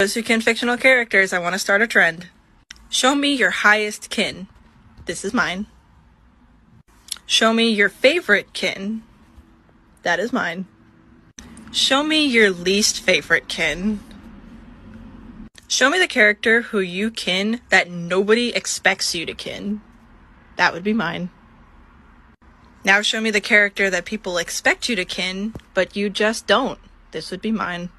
Those who kin fictional characters, I want to start a trend. Show me your highest kin. This is mine. Show me your favorite kin. That is mine. Show me your least favorite kin. Show me the character who you kin that nobody expects you to kin. That would be mine. Now show me the character that people expect you to kin, but you just don't. This would be mine.